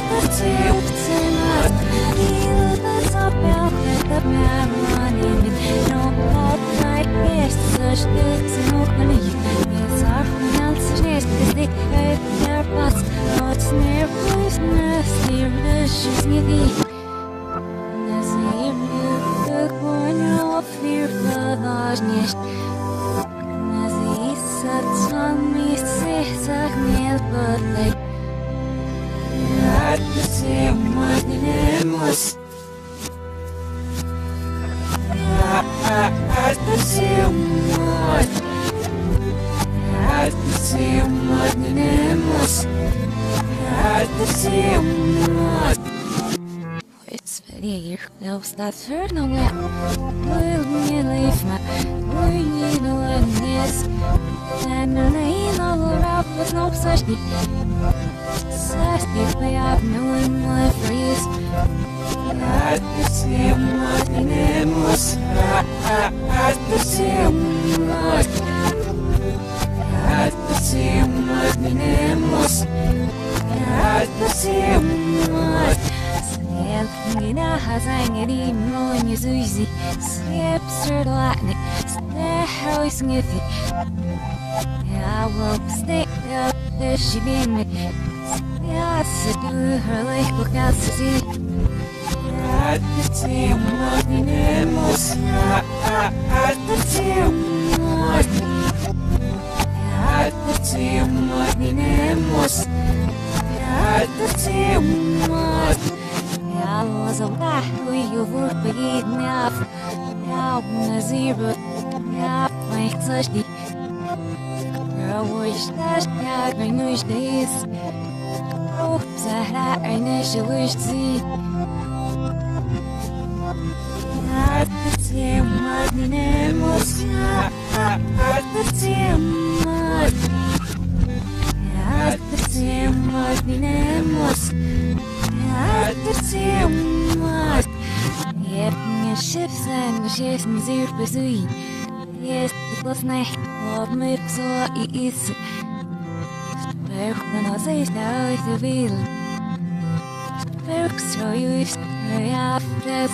Õppisin, õppisin, õppisin, õppisin, õppisin, õppisin, õppisin, õppisin, Симонимус. Их нос на черном Will me leave my Will me know this And I know love was no such thing Such thing way up knowing my freeze. At the same what the name was. At the same what. At the same what the name was. At the same what. Ina hazangeri mlonye zuizi Skip stir latnik Snehro sniffy I will stay up she be me Yeah, I do her like look out to see At the team what the name was At the team what At the team what the name was At the team what يلا صباح ويفور بقيت ناف يا نزيرة يا ما يحصشني روش تاش يا بينوش ديس روح بسهرة عينيش وش تزيد At the team, what the name was At the team, what At the team, what Yes, it was nice. What makes so is Perkman was a star to wheel. Perks so you is after.